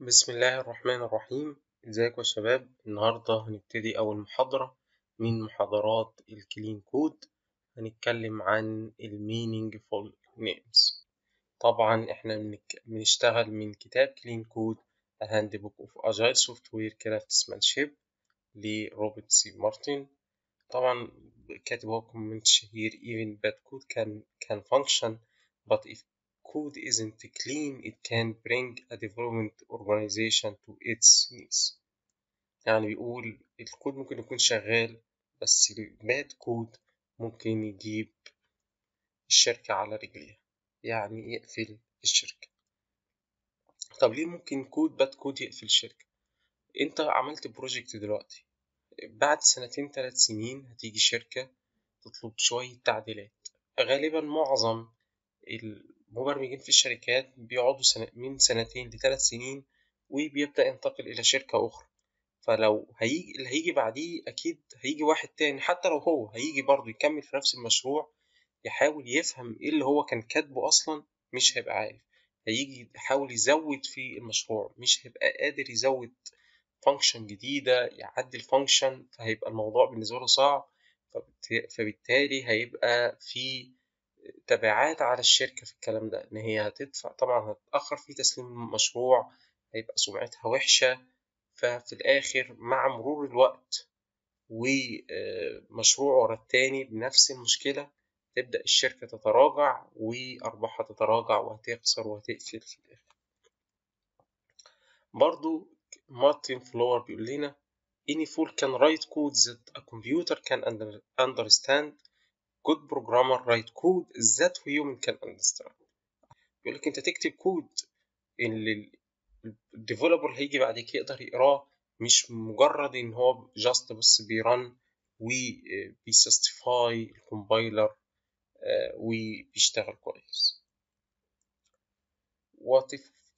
بسم الله الرحمن الرحيم. ازيكم يا شباب؟ النهاردة هنبتدي أول محاضرة من محاضرات ال clean code. هنتكلم عن ال meaningful names طبعا إحنا بنشتغل من كتاب clean code A Handbook of Agile Software Craftsmanship لروبرت سي مارتن. طبعا كاتب هو comment شهير even bad code can function but if code isn't clean it can bring a development organization to its knees. يعني بيقول الكود ممكن يكون شغال بس ال bad code ممكن يجيب الشركة على رجليها. يعني يقفل الشركة. طب ليه ممكن code bad code يقفل الشركة؟ انت عملت project دلوقتي. بعد سنتين ثلاث سنين هتيجي شركة تطلب شوية تعديلات. غالبا معظم المبرمجين في الشركات بيقعدوا سنة من سنتين لثلاث سنين وبيبدأ ينتقل إلى شركة أخرى. فلو هيجي اللي هيجي بعديه أكيد هيجي واحد تاني حتى لو هو هيجي برضه يكمل في نفس المشروع يحاول يفهم إيه اللي هو كان كاتبه أصلا مش هيبقى عارف. هيجي يحاول يزود في المشروع مش هيبقى قادر يزود function جديدة يعدل function فهيبقى الموضوع بالنسبة له صعب فبالت- فبالتالي هيبقى في تبعات على الشركة في الكلام ده إن هي هتدفع طبعا هتتأخر في تسليم المشروع هيبقى سمعتها وحشة. ففي الآخر مع مرور الوقت ومشروع ورا التاني بنفس المشكلة تبدأ الشركة تتراجع وأرباحها تتراجع وهتخسر وهتقفل في الآخر. برضو مارتن فلور بيقول لنا any fool can write code that a computer can under- understand good programmer write code that human can understand. بيقول لك أنت تكتب كود اللي ال developer هيجي بعد كده يقدر يقراه مش مجرد إن هو just بس بي run وبي satisfy ال compiler وبيشتغل كويس. What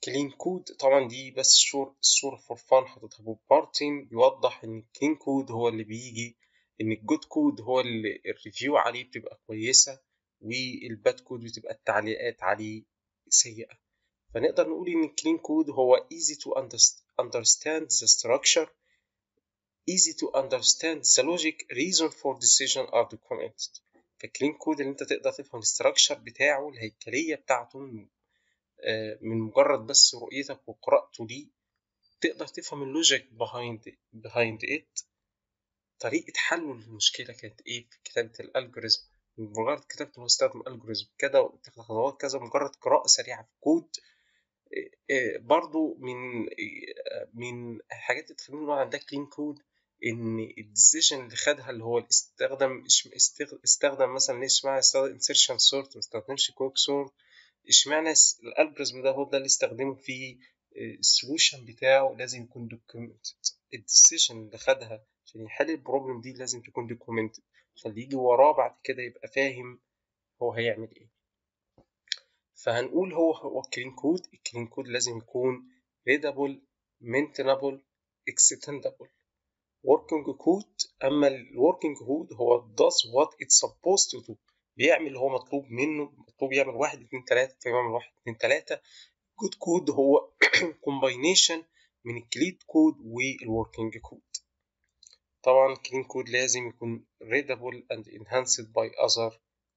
clean code طبعا دي بس شور الصورة for fun حاططها. بوب مارتن بيوضح إن ال clean code هو اللي بيجي إن ال good code هو اللي ال review عليه بتبقى كويسة وال bad code بتبقى التعليقات عليه سيئة. فنقدر نقول إن ال clean code هو easy to underst- understand the structure easy to understand the logic reason for decision are documented فال clean code اللي أنت تقدر تفهم ال structure بتاعه الهيكلية بتاعته من آه، من مجرد بس رؤيتك وقراءته ليه تقدر تفهم ال logic behind behind it. طريقة حله للمشكلة كانت إيه؟ في كتابة ال algorithm. مجرد كتابة هو استخدم algorithm كده وتاخد خطوات كذا مجرد قراءة سريعة في كود آه، برضو من آه، من الحاجات اللي تخليني نقول عندها clean code إن ال decision اللي خدها اللي هو استخدم استخدم مثلا اشمعنى استخدم insertion sort ما استخدمش quick sort اشمعنى ال algorithm ده هو ده اللي استخدمه في ال solution بتاعه لازم يكون documented ال decision اللي خدها عشان يحل ال problem دي لازم تكون documented فاللي يجي وراه بعد كده يبقى فاهم هو هيعمل إيه. فهنقول هو هو ال clean code ال clean code لازم يكون readable maintainable extendable working code أما ال working code هو does what it's supposed to do. بيعمل اللي هو مطلوب منه مطلوب يعمل واحد اتنين تلاتة فيعمل واحد اتنين تلاتة. good code هو combination من ال clean code وال working code طبعا clean code لازم يكون readable and enhanced by other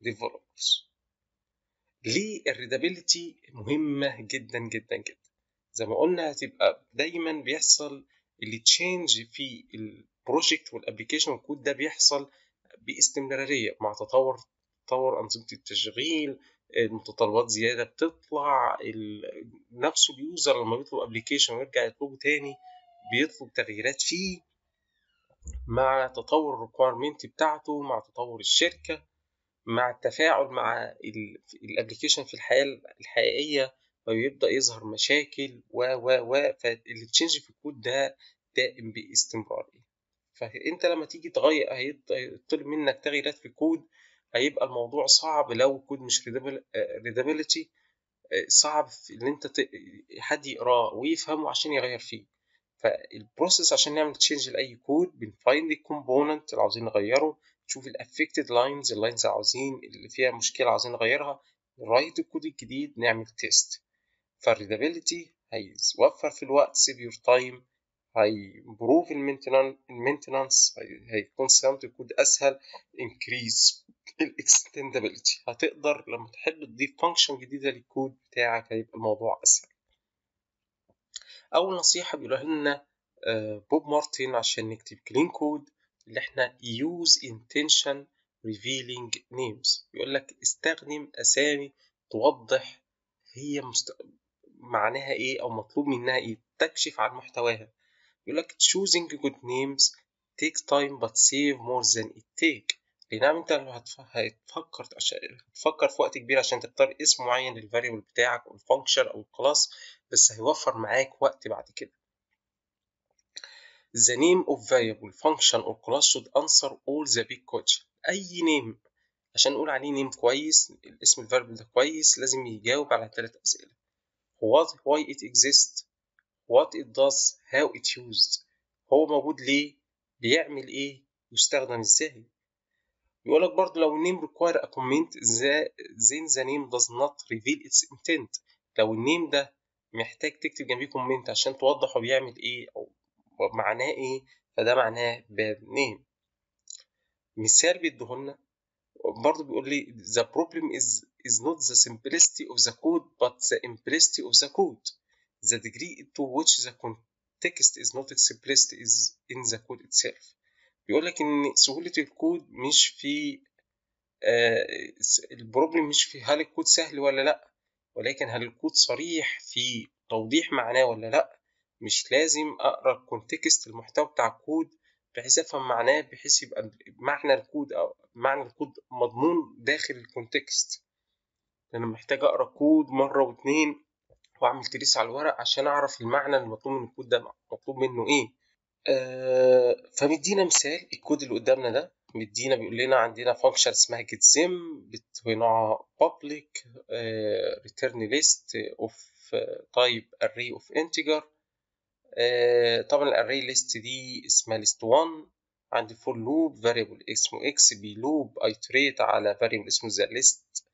developers. ليه ال readability مهمة جدا جدا جدا؟ زي ما قلنا هتبقى دايما بيحصل اللي change في ال project وال application والكود ده بيحصل باستمرارية مع تطور تطور أنظمة التشغيل المتطلبات زيادة بتطلع نفسه ال user لما بيطلب application ويرجع يطلبه تاني بيطلب تغييرات فيه. مع تطور ال requirement بتاعته مع تطور الشركة مع التفاعل مع ال application في الحياة الحقيقية فبيبدأ يظهر مشاكل و و و فال change في الكود ده دائم باستمرارية فأنت لما تيجي تغير هيطلب منك تغييرات في الكود هيبقى الموضوع صعب لو الكود مش readability صعب في إن أنت حد يقراه ويفهمه عشان يغير فيه. فال process عشان نعمل change لأي كود بن find ال component اللي عاوزين نغيره نشوف ال affected lines ال lines عاوزين اللي فيها مشكلة عاوزين نغيرها ن write الكود الجديد نعمل test فال readability هيوفر في الوقت save your time هي improve ال maintenance هيكون صيانة الكود أسهل increase ال extendability هتقدر لما تحب تضيف function جديدة للكود بتاعك هيبقى الموضوع أسهل. أول نصيحة بيقولها لنا بوب مارتن عشان نكتب clean code اللي إحنا use intention revealing names. بيقول لك استخدم أسامي توضح هي مست... معناها إيه أو مطلوب منها إيه تكشف عن محتواها. يقول لك choosing good names takes time but save more than it take. أي نعم أنت هتفكر عشان هتفكر في وقت كبير عشان تختار اسم معين لل variable بتاعك أو ال function أو ال class بس هيوفر معاك وقت بعد كده The name of variable, function or class should answer all the big question. أي name عشان نقول عليه name كويس الاسم ال variable ده كويس لازم يجاوب على ثلاث أسئلة. What, why it exists, what it does, how it used. هو موجود ليه؟ بيعمل إيه؟ يستخدم إزاي؟ بيقول لك برضه لو ال name require a comment then the name does not reveal its intent. لو ال name ده محتاج تكتب جنبيه comment عشان توضح هو بيعمل إيه أو معناه إيه فده معناه bad name مثال بيديهولنا برضه بيقول لي the problem is is not the simplicity of the code but the implicity of the code. The degree to which the context is not expressed is in the code itself. بيقول لك إن سهولة الكود مش في آه ال problem مش في هل الكود سهل ولا لأ. ولكن هل الكود صريح في توضيح معناه ولا لا؟ مش لازم أقرأ ال context المحتوى بتاع الكود بحيث أفهم معناه بحيث يبقى معنى الكود أو معنى الكود مضمون داخل ال context أنا محتاج أقرأ كود مرة واتنين وأعمل trace على الورق عشان أعرف المعنى المطلوب من الكود ده مطلوب منه إيه. آه فمدينا مثال الكود اللي قدامنا ده. مدينا بيقول لنا عندنا function اسمها get them uh, return list of type array of integer. آه طبعا ال array list دي اسمها list 1 عندي for loop variable اسمه x بي loop iterate على variable اسمه the list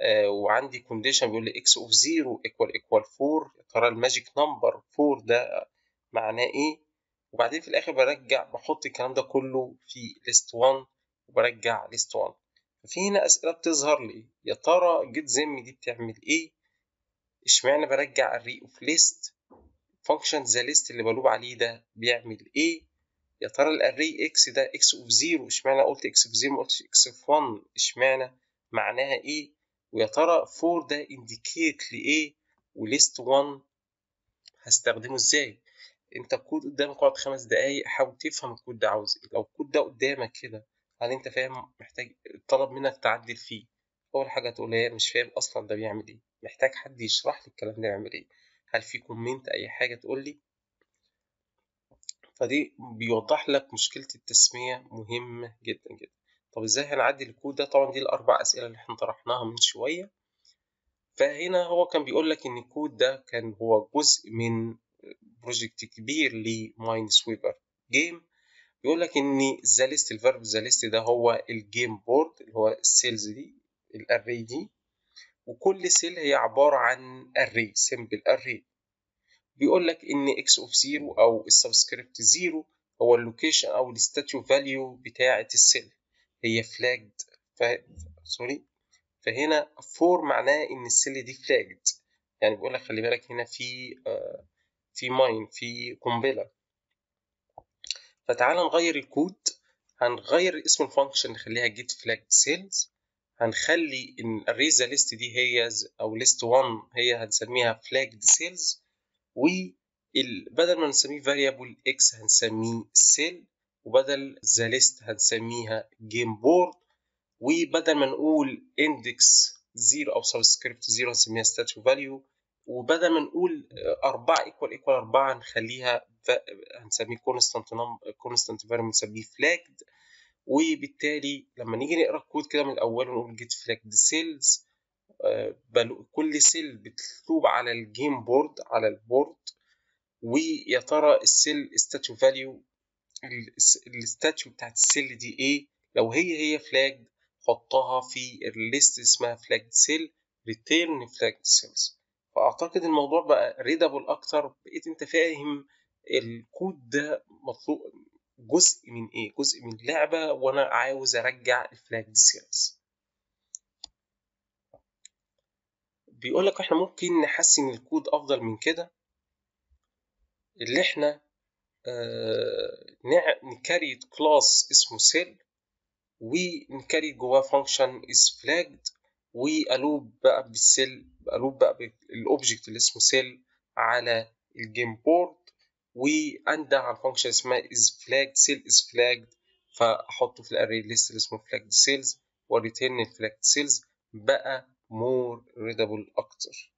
آه وعندي condition بيقول لي x of 0 equal equal 4 يا ترى ال magic number 4 ده معناه إيه؟ وبعدين في الآخر برجع بحط الكلام ده كله في list 1 وبرجع list 1 ففي هنا أسئلة بتظهر لي يا ترى get them دي بتعمل إيه؟ اشمعنى برجع ال array of list function the list اللي ب loop عليه ده بيعمل إيه؟ يا ترى ال array x ده x of 0 اشمعنى قلت x of 0 ما قلتش x of 1 اشمعنى؟ معناها إيه؟ ويا ترى 4 ده indicate لإيه؟ و list 1 هستخدمه إزاي؟ انت الكود قدامك اقعد خمس دقايق حاول تفهم الكود ده عاوز إيه. لو الكود ده قدامك كده هل انت فاهم محتاج طلب منك تعدل فيه؟ أول حاجة تقول إيه مش فاهم أصلا ده بيعمل إيه. محتاج حد يشرح لي الكلام ده بيعمل إيه. هل في comment أي حاجة تقول لي؟ فدي بيوضح لك مشكلة التسمية مهمة جدا جدا. طب إزاي هنعدل الكود ده؟ طبعا دي الأربع أسئلة اللي إحنا طرحناها من شوية. فهنا هو كان بيقول لك إن الكود ده كان هو جزء من project كبير ل Minesweeper جيم بيقول لك إن the list الفيرب the list ده هو ال game board اللي هو ال cells دي ال array دي. وكل cell هي عبارة عن array simple array. بيقول لك إن x of 0 أو السبسكريبت 0 هو اللوكيشن أو الستاتيو فاليو بتاعة السيل هي flagged. ف... sorry فهنا four معناه إن ال cell دي flagged. يعني بيقول لك خلي بالك هنا في آه في mine في قنبلة. فتعال نغير الكود هنغير اسم ال function نخليها get flagged cells. هنخلي ان ال the list دي هي أو list 1 هي هنسميها flagged cells. وبدل ما نسميه variable x هنسميه cell وبدل the list هنسميها game board. وبدل ما نقول index 0 أو subscript 0 هنسميها status value. وبدل ما نقول 4 equal equal 4 هنخليها هنسميه constant number constant variable نسميه flagged. وبالتالي لما نيجي نقرأ الكود كده من الأول ونقول get flagged cells كل cell بت loop على ال game board على ال board. ويا ترى ال cell status value ال status بتاعت ال cell دي إيه؟ لو هي هي flagged حطها في ال list اسمها flagged cells return flagged cells فأعتقد الموضوع بقى readable أكتر بقيت أنت فاهم الكود ده مطلوب جزء من إيه جزء من لعبه وأنا عاوز أرجع ال flagged cells بيقول لك إحنا ممكن نحسن الكود أفضل من كده. اللي إحنا آه ن create class اسمه cell ون create جواه function is flagged وأ loop بقى بال cell ا loop بقى بال object اللي اسمه cell على ال game board وانده على ال function اسمها is flagged cell is flagged فاحطه في ال array list اللي اسمه flagged cells و return ال flagged cells بقى more readable أكتر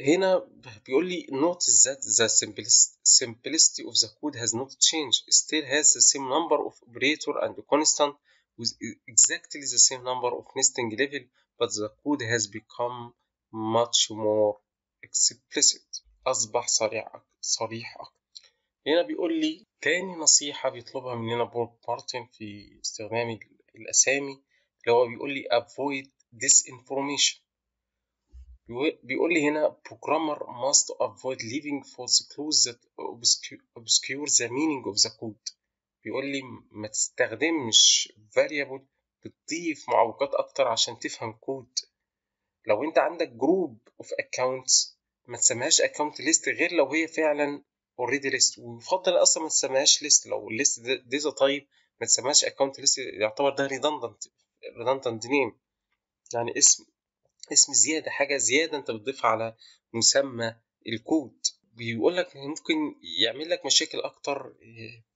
هنا بيقول لي notice that the simplicity of the code has not changed still has the same number of operator and constant with exactly the same number of nesting level but the code has become much more explicit أصبح صريح صريح هنا بيقول لي تاني نصيحة بيطلبها مننا بورد مارتن في استخدام الأسامي اللي هو بيقول لي avoid disinformation بيقول لي هنا programmer must avoid leaving false clues that obscure the meaning of the code بيقول لي ما تستخدمش variable بتضيف معوقات أكتر عشان تفهم كود لو أنت عندك group of accounts ما تسميهاش account list غير لو هي فعلا already list ويفضل أصلا ما تسميهاش list لو ال list ديزا type ما تسميهاش account list يعتبر ده redundant redundant name يعني اسم اسم زيادة حاجة زيادة أنت بتضيفها على مسمى الكود بيقول لك ممكن يعمل لك مشاكل أكتر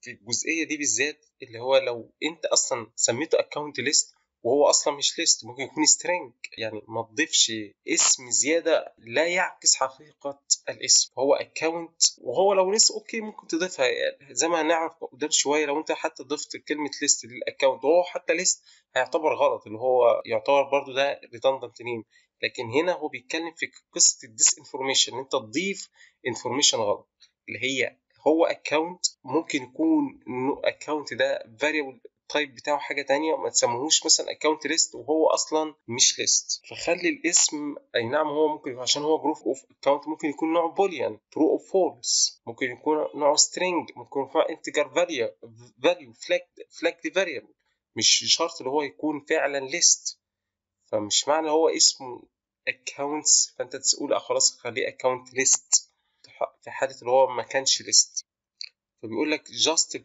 في الجزئية دي بالذات اللي هو لو أنت أصلا سميته account list وهو أصلا مش list ممكن يكون string يعني ما تضيفش اسم زيادة لا يعكس حقيقة الاسم. هو account وهو لو list okay ممكن تضيفها. زي ما هنعرف قدام شوية لو أنت حتى ضفت كلمة list لل account وهو حتى list هيعتبر غلط اللي هو يعتبر برضو ده redundant name لكن هنا هو بيتكلم في قصة ال disinformation إن أنت تضيف information غلط. اللي هي هو account ممكن يكون account ده variable ال type بتاعه حاجة تانية ما تسموهوش مثلا account list وهو أصلا مش list فخلي الاسم أي نعم هو ممكن عشان هو group of account ممكن يكون نوعه boolean true أو false ممكن يكون نوعه string ممكن يكون integer value value flag variable مش شرط اللي هو يكون فعلا list فمش معنى هو اسمه accounts فأنت تقول خلاص خليه account list في حالة اللي هو ما كانش list. فبيقول لك just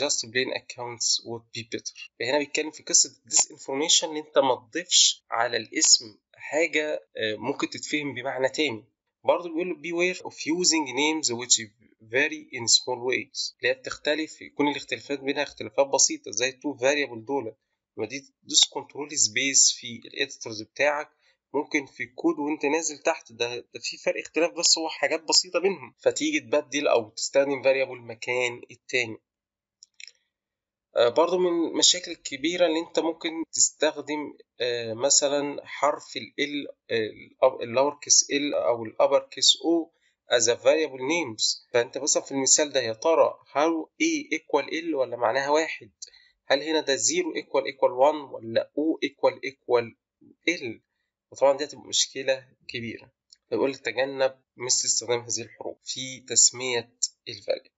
just plain accounts would be better. هنا بيتكلم في قصة disinformation ان أنت ما تضيفش على الاسم حاجة ممكن تتفهم بمعنى تاني. برضه بيقول beware of using names which vary in small ways. اللي هي بتختلف يكون الاختلافات بينها اختلافات بسيطة زي ال two variable دول لما دي تدوس control space في ال editors بتاعك ممكن في الكود وانت نازل تحت ده, ده في فرق اختلاف بس هو حاجات بسيطة بينهم. فتيجي تبدل أو تستخدم variable مكان التاني. آه برضو من المشاكل الكبيرة اللي انت ممكن تستخدم آه مثلا حرف L اللور كيس ال أو الابر كيس أو as a variable names. فانت مثلا في المثال ده يا ترى how a equal ال ولا معناها واحد؟ هل هنا ده 0 equal equal 1 ولا o equal equal ال وطبعا دي هتبقى مشكلة كبيرة. فيقول تجنب مثل استخدام هذه الحروف في تسمية الفاليو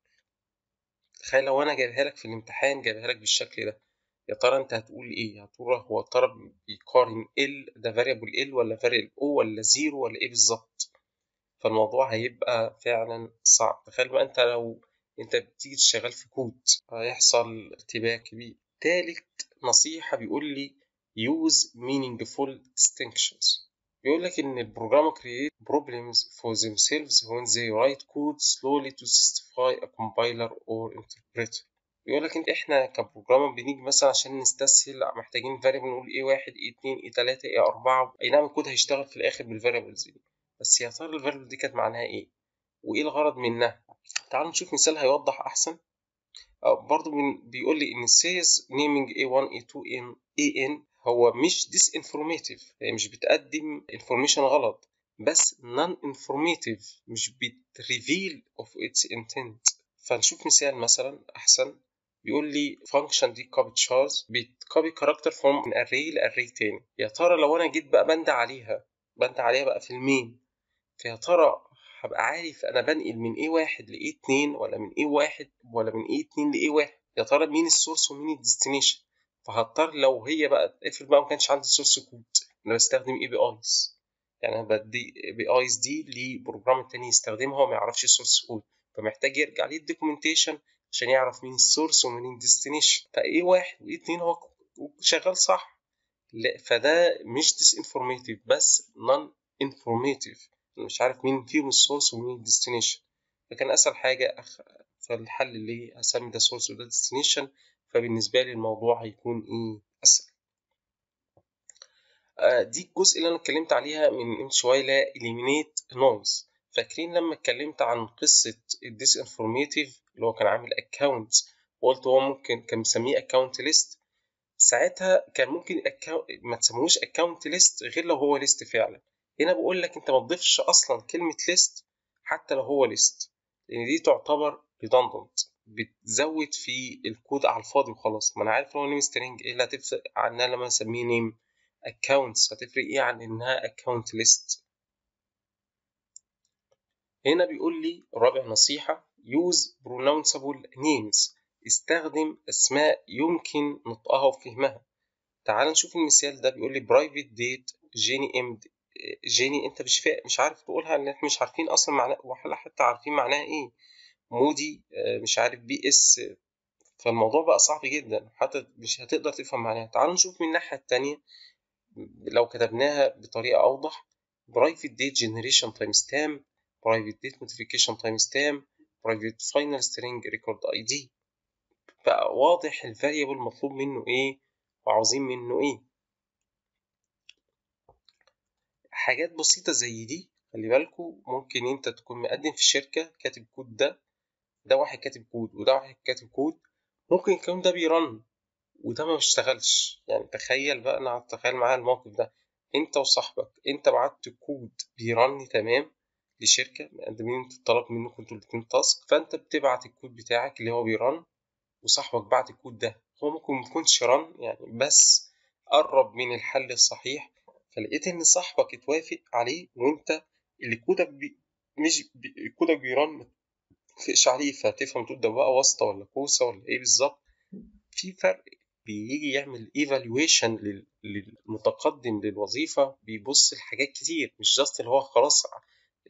تخيل لو أنا جايبها لك في الامتحان جايبها لك بالشكل ده يا ترى أنت هتقول إيه؟ يا ترى هو ترى بيقارن ال ده variable L ولا variable O ولا zero ولا إيه بالظبط؟ فالموضوع هيبقى فعلا صعب. تخيل بقى أنت لو أنت بتيجي تشتغل في كود هيحصل ارتباك كبير. تالت نصيحة بيقول لي use meaningful distinctions. بيقول لك ان ال programmers create problems for themselves when they write code solely to satisfy a compiler or interpreter. بيقول لك انت إحنا ك programmer بنيجي مثلا عشان نستسهل محتاجين variable نقول A واحد A اتنين A تلاتة A أربعة. أي نعم الكود هيشتغل في الآخر بال variables دي. بس يا ترى ال variable دي كانت معناها إيه؟ وإيه الغرض منها؟ تعالوا نشوف مثال هيوضح أحسن. برضو من بيقول لي إن ال series naming A1 A2 N AN هو مش disinformative يعني مش بتقدم information غلط بس non informative مش بت reveal of its intent. فنشوف مثال مثلا أحسن. بيقول لي function دي copy chars بت copy character from من array ل array تاني. يا ترى لو أنا جيت بقى بنده عليها بنده عليها بقى في ال main فيا ترى هبقى عارف أنا بنقل من A واحد ل A اتنين ولا من A واحد ولا من A اتنين ل A واحد. يا ترى مين ال source ومين ال destination فهضطر لو هي بقى افرض بقى ما كانش عندي source code أنا بستخدم APIs يعني أنا بدي APIs دي ل program تاني يستخدمها وما يعرفش ال source code فمحتاج يرجع ليه ال documentation عشان يعرف مين ال source ومين ال destination ف A واحد و A اتنين هو شغال صح. لا فده مش disinformative بس non informative مش عارف مين فيهم ال source ومين ال destination. فكان أسهل حاجة أخ... فالحل اللي هسمي ده source وده destination فبالنسبة لي الموضوع هيكون إيه أسهل. آه دي الجزء اللي أنا اتكلمت عليها من شوية eliminate noise. فاكرين لما اتكلمت عن قصة ال disinformative اللي هو كان عامل account وقلت هو ممكن كان مسميه account list ساعتها كان ممكن account ما تسموش account list غير لو هو list فعلا. هنا بقول لك انت ما تضيفش أصلا كلمة list حتى لو هو list لأن دي تعتبر redundant بتزود في الكود على الفاضي وخلاص. ما أنا عارف هو name string إيه اللي هتفرق عنها لما اسميه name accounts هتفرق إيه عن إنها account list هنا بيقول لي رابع نصيحة use pronounceable names استخدم أسماء يمكن نطقها وفهمها. تعال نشوف المثال ده بيقول لي private date جيني ام جيني أنت مش فا... مش عارف تقولها لأن إحنا مش عارفين أصلا معناها ولا حتى عارفين معناها إيه؟ مودي مش عارف بي إس فالموضوع بقى صعب جدا حتى مش هتقدر تفهم معناها. تعال نشوف من الناحية التانية لو كتبناها بطريقة أوضح private date generation timestamp private date notification timestamp private final string record id بقى واضح ال variable مطلوب منه إيه وعاوزين منه إيه. حاجات بسيطة زي دي خلي بالكوا ممكن انت تكون مقدم في الشركة كاتب كود ده ده واحد كاتب كود وده واحد كاتب كود ممكن الكلام ده بي run وده ما بيشتغلش. يعني تخيل بقى أنا تخيل معايا الموقف ده. انت وصاحبك انت بعت كود بي run تمام لشركة مقدمين طلب منكم أنتوا الاتنين task فانت بتبعت الكود بتاعك اللي هو بي run وصاحبك بعت الكود ده. هو ممكن ميكونش run يعني بس قرب من الحل الصحيح فلقيت إن صاحبك اتوافق عليه وأنت اللي كودك بي مش بي كودك بي run متوافقش عليه فتفهم تقول ده بقى واسطة ولا كوسة ولا إيه بالظبط. في فرق بيجي يعمل evaluation للمتقدم للوظيفة بيبص لحاجات كتير مش just اللي هو خلاص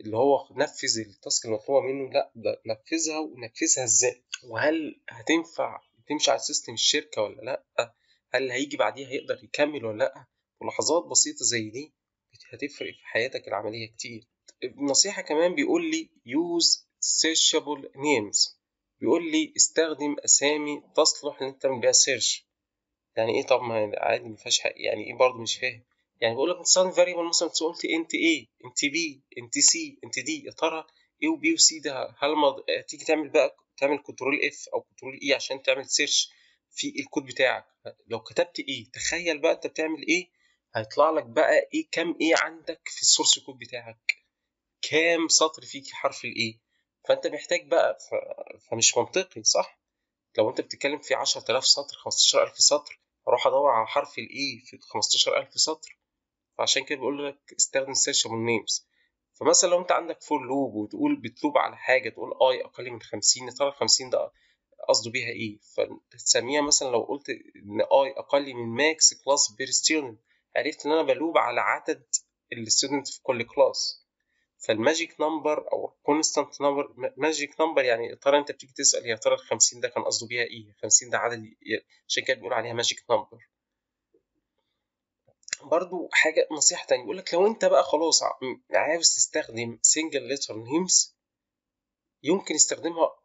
اللي هو نفذ ال task المطلوبة منه لأ ده نفذها ونفذها إزاي؟ وهل هتنفع تمشي على system الشركة ولا لأ؟ هل هيجي بعديها هيقدر يكمل ولا لأ؟ ملاحظات بسيطة زي دي هتفرق في حياتك العملية كتير. نصيحة كمان بيقول لي use searchable names. بيقول لي استخدم أسامي تصلح إن أنت تعمل بيها search يعني إيه؟ طب ما عادي ما فيهاش يعني إيه برضه مش فاهم؟ يعني بقول لك تستخدم variable مثلا قلت int A int B int C int D يا ترى A و B و C ده هل تيجي تعمل بقى تعمل control F أو control E عشان تعمل search في الكود بتاعك؟ لو كتبت A تخيل بقى أنت بتعمل إيه هيطلع لك بقى إيه كام A عندك في ال source code بتاعك؟ كام سطر فيه حرف ال A فأنت محتاج بقى ف... فمش منطقي صح؟ لو أنت بتتكلم في 10000 سطر 15000 سطر أروح أدور على حرف ال A في 15000 سطر فعشان كده بقول لك استخدم searchable names فمثلا لو أنت عندك for loop وتقول بت loop على حاجة تقول i أقل من 50 ترى 50 ده قصده بيها إيه؟ فتسميها مثلا لو قلت إن i أقل من max class per student عرفت إن أنا ب loop على عدد ال student في كل class فال magic number أو constant number magic number يعني ترى أنت بتيجي تسأل يا ترى ال 50 ده كان قصده بيها إيه؟ 50 ده عدد عشان كده بيقول عليها magic number برضو حاجة نصيحة تانية بيقول لك لو أنت بقى خلاص عاوز تستخدم single letter names يمكن استخدمها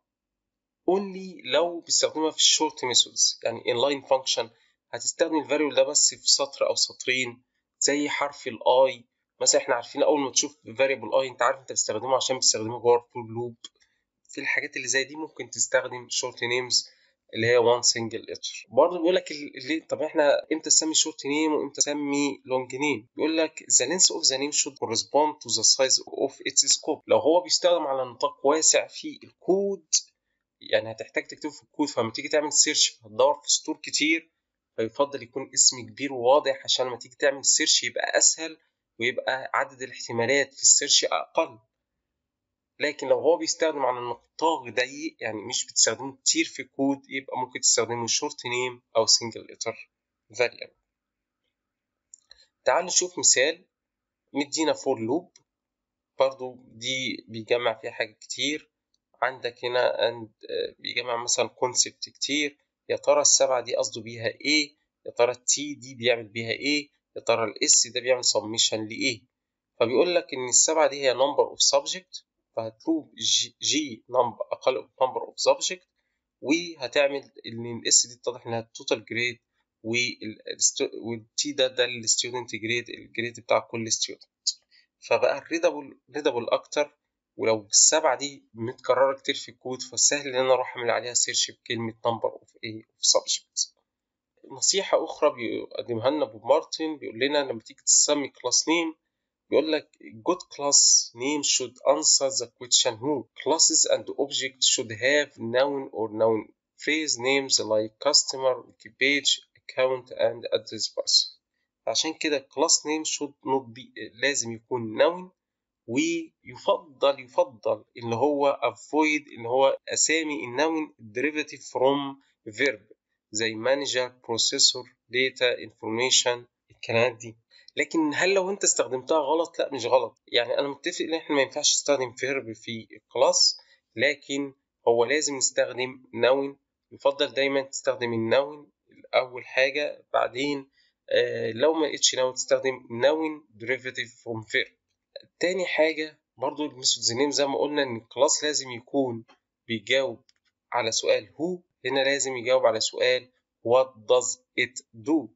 only لو بتستخدمها في ال short methods يعني inline function هتستخدم ال variable ده بس في سطر أو سطرين زي حرف ال i مثلا إحنا عارفين أول ما تشوف variable i أنت عارف أنت بتستخدمه عشان بتستخدمه جوه ال for loop في الحاجات اللي زي دي ممكن تستخدم short names اللي هي one single letter برضه بيقول لك اللي طب إحنا إمتى تسمي short name وإمتى تسمي long name بيقول لك the length of the name should correspond to the size of its scope. لو هو بيستخدم على نطاق واسع في الكود يعني هتحتاج تكتبه في الكود. فلما تيجي تعمل search هتدور في سطور كتير. فيفضل يكون اسم كبير وواضح عشان لما تيجي تعمل search يبقى أسهل ويبقى عدد الاحتمالات في ال search أقل. لكن لو هو بيستخدم على نطاق ضيق يعني مش بتستخدمه كتير في الكود يبقى ممكن تستخدمه short name أو single letter variable تعال نشوف مثال مدينا for loop برضو دي بيجمع فيها حاجات كتير. عندك هنا and بيجمع مثلا concept كتير. يا ترى السبعة دي قصده بيها إيه؟ يا ترى ال t دي بيعمل بيها إيه؟ يا ترى ال s ده بيعمل summation لإيه؟ فبيقول لك إن السبعة دي هي number of subject فهت loop ج number أقل number of subject وهتعمل إن ال s دي اتضح إنها ال total grade وال t ده ده ال student grade ال grade بتاع كل student فبقى ال readable readable أكتر ولو السبعة دي متكررة كتير في الكود فسهل ان أنا أروح اعمل عليها search بكلمة number of إيه of subject نصيحة أخرى بيقدمها لنا بوب مارتن بيقول لنا لما تيجي تسمي class name بيقول لك good class name should answer the question who classes and objects should have noun or noun phrase names like customer page account and address bus عشان كده class name should not be لازم يكون noun ويفضل يفضل ان هو avoid ان هو أسامي ال noun derivative from verb زي manager processor data information الكلمات دي. لكن هل لو انت استخدمتها غلط؟ لا مش غلط. يعني أنا متفق إن إحنا ما ينفعش نستخدم verb في ال class لكن هو لازم نستخدم noun يفضل دايما تستخدم ال noun اول حاجة بعدين آه لو ما لقيتش noun تستخدم noun derivative from verb. تاني حاجة برضو ال methods name زي ما قلنا ان ال class لازم يكون بيجاوب على سؤال هو هنا لازم يجاوب على سؤال what does it do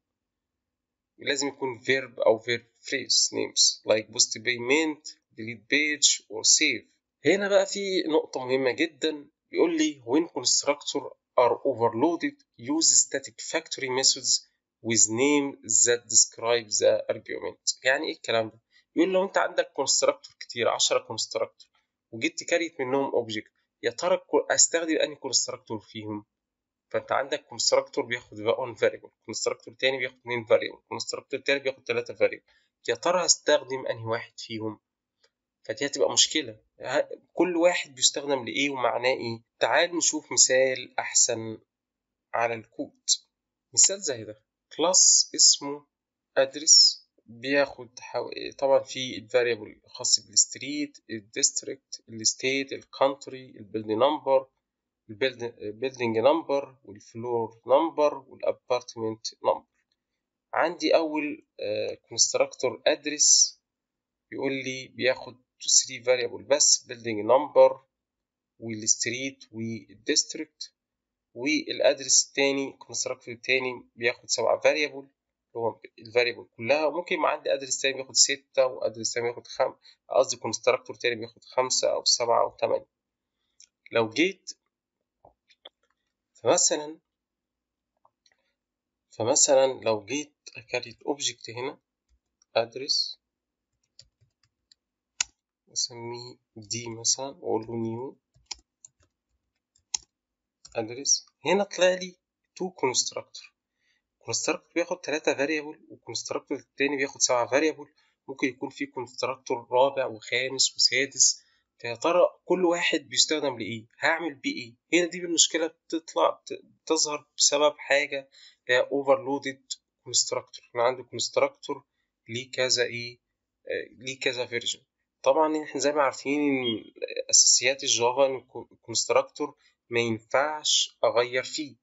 لازم يكون verb أو verb phrase names like post payment delete page or save هنا بقى في نقطة مهمة جدا بيقول لي when constructor are overloaded use static factory methods with name that describe the argument يعني إيه الكلام ده يقول لو انت عندك constructor كتير 10 constructor وجيت ت create منهم object. يا ترى أستخدم أنهي constructor فيهم؟ فأنت عندك constructor بياخد 1 variable constructor تاني بياخد 2 variable constructor تالت بياخد 3 variable يا ترى هستخدم أنهي واحد فيهم؟ فدي هتبقى مشكلة. كل واحد بيستخدم لإيه ومعناه إيه؟ تعال نشوف مثال أحسن على الكود. مثال زي ده. class اسمه address. بياخد حو... طبعا في ال variable الخاص بالستريت الديستريكت الستيت الكونتري البيلد نمبر البيلدينج نمبر والفلور نمبر والابارتمنت نمبر عندي أول constructor address بيقول لي بياخد 3 variable بس بيلدينج نمبر والستريت والديستريكت والادرس التاني الكونستراكتور التاني بياخد 7 variable هو ال variable كلها. ممكن يبقى عندي address تاني بياخد 6 و address تاني بياخد 5 قصدي constructor تاني بياخد 5 أو 7 أو 8 لو جيت فمثلا فمثلا لو جيت أ create object هنا address أسميه دي مثلا وأقول له new address. هنا طلع لي two constructor constructor بياخد تلاتة variable و constructor التاني بياخد سبعة variable ممكن يكون في constructor رابع وخامس وسادس فيا ترى كل واحد بيستخدم لإيه؟ هعمل بيه إيه؟ هنا دي المشكلة بتطلع بتظهر بسبب حاجة هي overloaded constructor أنا عندي constructor ليه كذا إيه؟ آه ليه كذا version طبعا إحنا زي ما عارفين إن أساسيات ال Java إن ال constructor ما ينفعش أغير فيه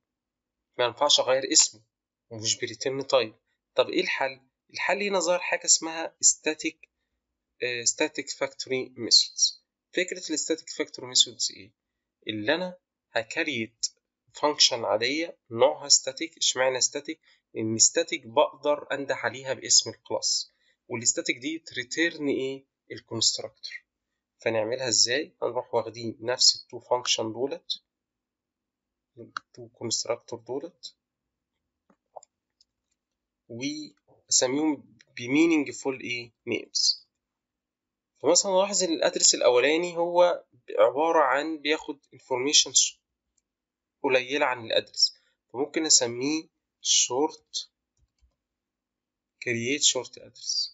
ما ينفعش أغير اسمه ومش ب return type طب إيه الحل الحل هنا ظهر حاجة اسمها static uh, static factory methods فكرة ال static factory methods إيه؟ اللي أنا ه create function عادية نوعها static إشمعنى static؟ ان static بقدر أنده عليها باسم ال class وال static دي ت return إيه؟ ال constructor فنعملها إزاي؟ هنروح واخدين نفس ال two function دولت ال two constructor دولت واسميهم ب meaningful إيه؟ names فمثلا نلاحظ إن ال address الأولاني هو عبارة عن بياخد information قليلة عن ال address. فممكن أسميه short create short address.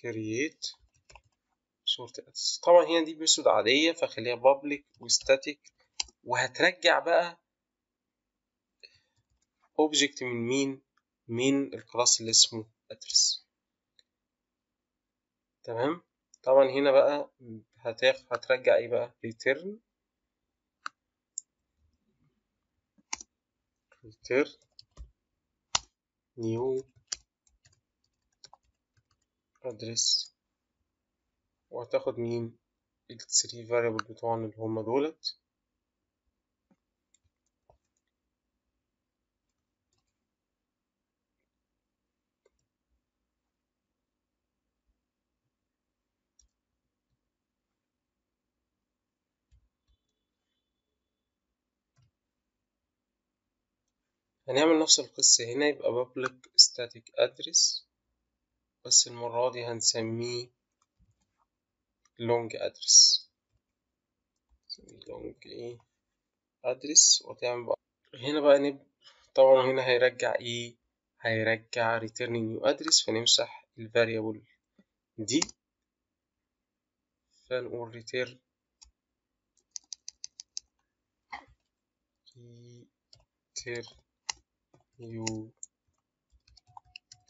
create short address. طبعا هنا دي method عادية فخليها public وstatic. وهترجع بقى object من مين من الكلاس اللي اسمه address. تمام؟ طبعا هنا بقى هتاخ هترجع إيه بقى؟ return. return. new address. وهتاخد مين ال 3 variable بتوعنا اللي هما دولت. هنعمل نفس القصة هنا يبقى public static address بس المرة دي هنسميه long address. long address وتعمل بقى. هنا بقى نب... طبعا هنا هيرجع إيه هيرجع return new address فنمسح ال variable دي فنقول return return new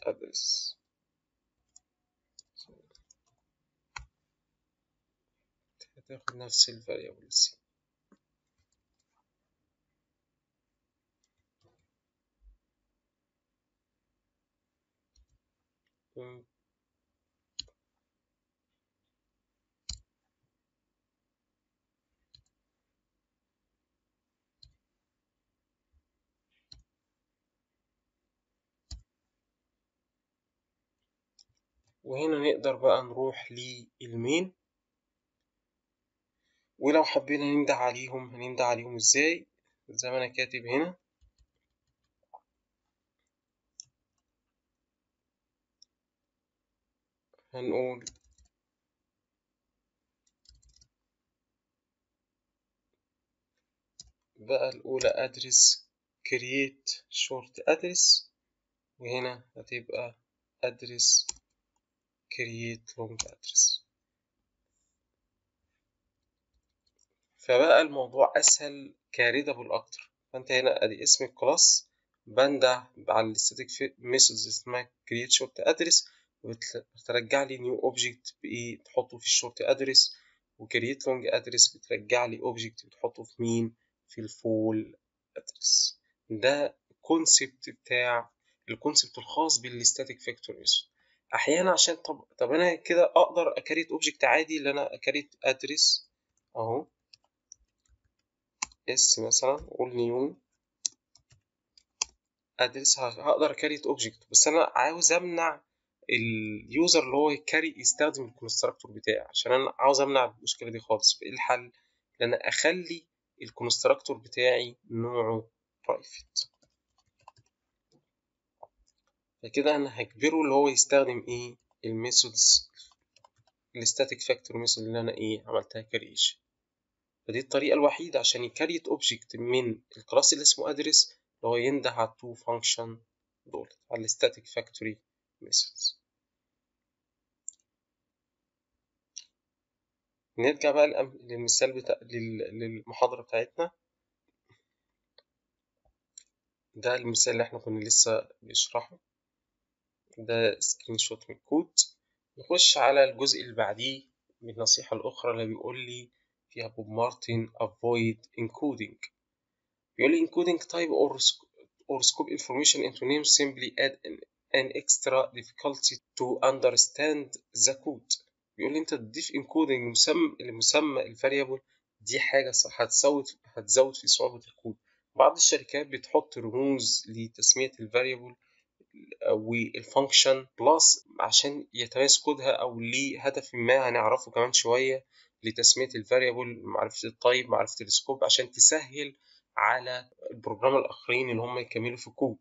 address هتاخد نفس ال variable سي وهنا نقدر بقى نروح للمين. ولو حبينا ننده عليهم هننده عليهم إزاي؟ زي ما أنا كاتب هنا. هنقول بقى الأولى address create short address وهنا هتبقى address create long address فبقى الموضوع أسهل readable أكتر. فأنت هنا أدي اسم ال class بنده على ال static methods اسمها create short address وبترجع لي new object بإيه تحطه في ال short address وcreate long address بترجع لي object بتحطه في مين؟ في ال full address ده ال concept بتاع ال concept الخاص بال static factory method أحيانا عشان طب طب أنا كده أقدر أ create object عادي اللي أنا أ create address أهو. اس مثلا أقول new address هقدر أ create object بس أنا عاوز أمنع ال user اللي هو يكري يستخدم ال constructor بتاعي. عشان أنا عاوز أمنع المشكلة دي خالص. إيه الحل؟ إن أنا أخلي ال constructor بتاعي نوعه private فكده أنا هجبره اللي هو يستخدم إيه؟ ال methods ال static factory method اللي أنا إيه عملتها creation فدي الطريقة الوحيدة عشان ي create object من ال class اللي اسمه address اللي هو ينده على ال two functions دول على ال static factory methods. نرجع بقى للمثال بتاع للمحاضرة بتاعتنا. ده المثال اللي إحنا كنا لسه بنشرحه. ده screenshot من الكود نخش على الجزء اللي بعديه من النصيحة الأخرى اللي بيقول لي فيها بوب مارتن avoid encoding. بيقول لي encoding type or, or scope information into name simply add an, an extra difficulty to understand the code بيقول لي انت تضيف encoding مسمى لمسمى ال variable دي حاجة هتزود هتزود في صعوبة الكود. بعض الشركات بتحط رموز لتسمية ال variable وال function plus عشان يتميز كودها أو لهدف ما هنعرفه كمان شوية لتسمية ال variable معرفة ال type معرفة ال scope عشان تسهل على ال programmers الآخرين ان هم يكملوا في الكود.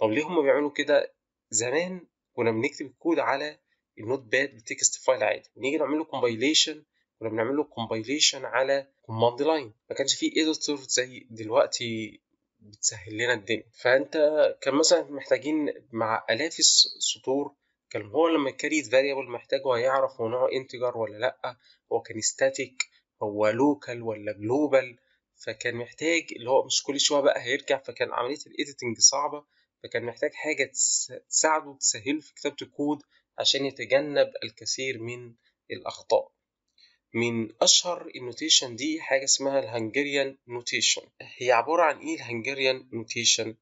طب ليه هم بيعملوا كده؟ زمان كنا بنكتب الكود على ال notepad ب text file عادي. ونيجي نعمل له compilation كنا بنعمل له compilation على command line ما كانش فيه editor زي دلوقتي بتسهل لنا الدنيا. فأنت كان مثلا محتاجين مع الاف السطور كان هو لما create variable محتاجه هيعرف هو نوعه integer ولا لأ هو كان static هو local ولا global فكان محتاج اللي هو مش كل شوية بقى هيرجع فكان عملية ال editing صعبة فكان محتاج حاجة تساعده تسهله في كتابة الكود عشان يتجنب الكثير من الأخطاء. من أشهر ال notation دي حاجة اسمها ال Hungarian notation هي عبارة عن إيه ال Hungarian notation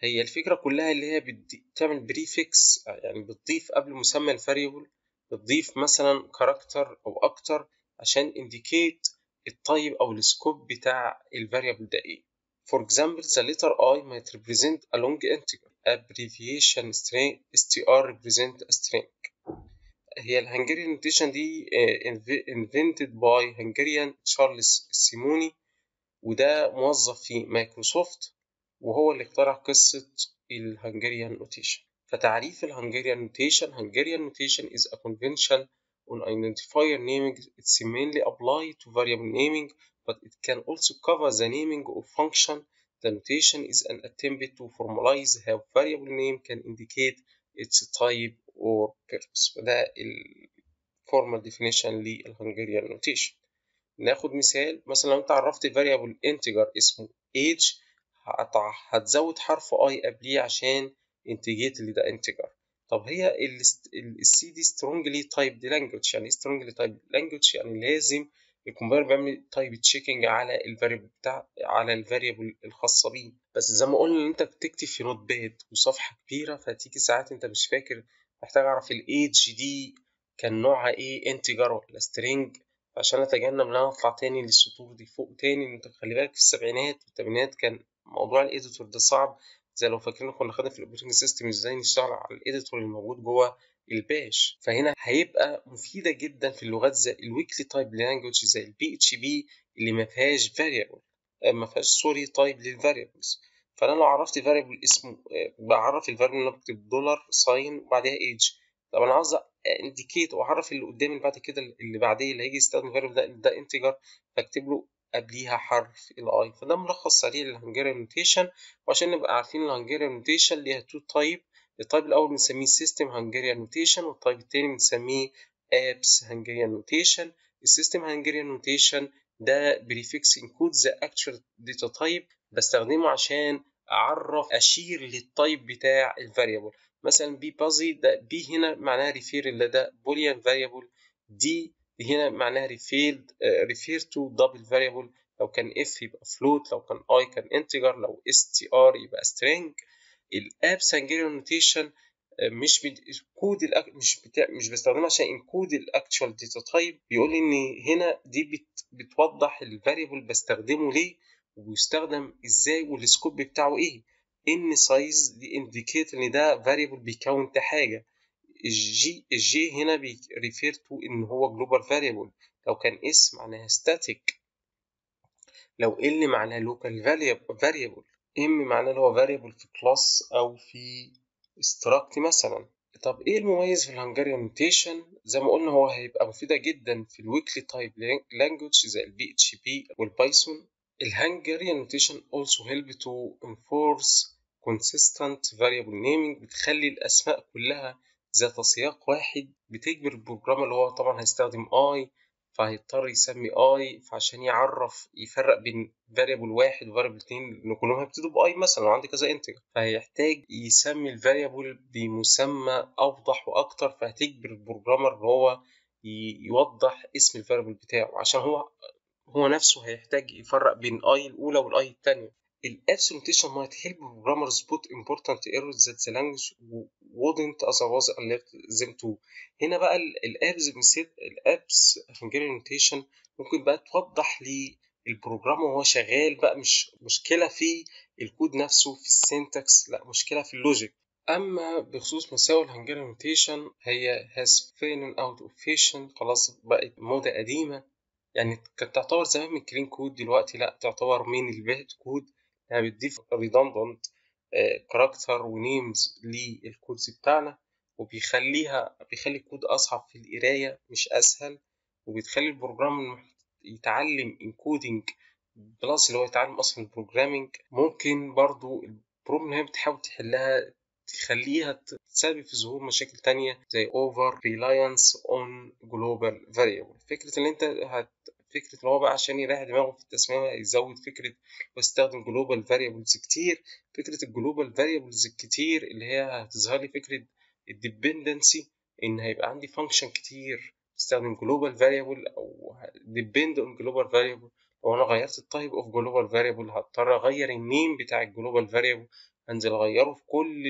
هي الفكرة كلها اللي هي بتعمل prefix يعني بتضيف قبل مسمى ال variable بتضيف مثلا character أو أكتر عشان indicate ال type أو ال scope بتاع ال variable ده إيه For example, the letter I might represent a long integer. Abbreviation string str represent a string. هي الهنجريان نوتيشن دي invented by Hungarian تشارلز سيموني وده موظف في مايكروسوفت وهو اللي اخترع قصة الهنجريان نوتيشن فتعريف الهنجريان نوتيشن Hungarian notation is a convention on identifier naming it's mainly applied to variable naming but it can also cover the naming of function the notation is an attempt to formalize how variable name can indicate its type or purpose فده ال formal definition للهنجريان notation. ناخد مثال مثلا لو أنت عرفت variable integer اسمه age هتزود حرف i قبليه عشان indicate اللي ده integer. طب هي ال C دي strongly typed language. يعني إيه strongly typed language يعني لازم ال compiler بيعمل type checking على ال variable بتاع على ال variable الخاصة بيه. بس زي ما قلنا إن أنت بتكتب في notepad وصفحة كبيرة فتيجي ساعات أنت مش فاكر محتاج أعرف الايدج دي كان نوعها إيه integer ولا string عشان أتجنب إن أنا أطلع تاني للسطور دي فوق تاني. أنت خلي بالك في السبعينات والثمانينات كان موضوع ال editor ده صعب. زي لو فاكرين كنا خدنا في ال operating system إزاي نشتغل على ال editor الموجود جوه ال Bash. فهنا هيبقى مفيدة جدا في اللغات زي ال weakly typed language زي ال PHP اللي ما فيهاش variable ما فيهاش سوري type لل variables فأنا لو عرفت variable اسمه بعرف ال variable اللي بكتب dollar sign وبعدها ايج طب أنا عاوز indicate وأعرف اللي قدامي بعد كده اللي بعديه اللي هيجي يستخدم ال variable ده ده integer فأكتب له قبليها حرف ال i فده ملخص سريع لل Hungarian notation وعشان نبقى عارفين ال Hungarian notation ليها two types ال type الأول بنسميه system Hungarian notation وال type التاني بنسميه apps Hungarian notation ال system Hungarian notation ده prefix encode the actual data type بستخدمه عشان أعرف أشير لل type بتاع ال variable مثلا b busy ده b هنا معناها refer اللي ده boolean variable d هنا معناها ريفيلد refer to double variable لو كان f يبقى float لو كان i كان integer لو str يبقى string ال apps Hungarian notation مش كود الأك... مش بتاع... مش بستخدمها عشان encode ال actual data type بيقول لي إن هنا دي بت... بتوضح ال variable بستخدمه ليه؟ وبيستخدم إزاي وال scope بتاعه إيه. n size دي indicate إن ده variable بي count حاجة. الجي الجي هنا بي refer to إن هو global variable لو كان s معناها static لو ال معناها local variable m معناه اللي هو variable في class أو في struct مثلا. طب إيه المميز في ال Hungarian notation زي ما قلنا هو هيبقى مفيدة جدا في ال weakly typed language زي ال PHP وال Python ال Hungarian notation also help to enforce consistent variable naming بتخلي الأسماء كلها ذات سياق واحد بتجبر ال programmer اللي هو طبعا هيستخدم i فهيضطر يسمي اي فعشان يعرف يفرق بين variable واحد و variable اتنين لأن كلهم هيبتدوا ب i مثلا لو عندي كذا integer فهيحتاج يسمي ال variable بمسمى أوضح وأكتر فهتجبر ال programmer إن هو يوضح اسم ال variable بتاعه عشان هو هو نفسه هيحتاج يفرق بين i الأولى وال i الثانية ال apps notation might help programmers spot important errors that the language wouldn't otherwise alert them to. هنا بقى ال apps ال apps Hungarian notation ممكن بقى توضح لي ال program وهو شغال بقى مش مشكلة في الكود نفسه في ال syntax لا مشكلة في ال logic. أما بخصوص مساوئ ال Hungarian notation هي has fallen out of fashion خلاص بقت موضة قديمة. يعني كانت تعتبر زمان من clean code دلوقتي لا تعتبر من ال bad code. يعني بتضيف redundant character و names لل codes بتاعنا وبيخليها بيخلي الكود أصعب في القراية مش أسهل. وبتخلي ال programmer يتعلم encoding plus اللي هو يتعلم أصلا ال programming ممكن برضو ال problem هي بتحاول تحلها تخليها تسبب في ظهور مشاكل تانية زي over reliance on global variable. فكرة إن أنت هت فكرة إن هو بقى عشان يريح دماغه في التسمية يزود فكرة ويستخدم global variables كتير. فكرة ال global variables الكتير اللي هي هتظهر لي فكرة ال dependency إن هيبقى عندي function كتير استخدم global variable أو depend on global variable. لو أنا غيرت ال type of global variable هضطر أغير ال name بتاع ال global variable انزل اغيره في كل